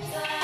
Yeah.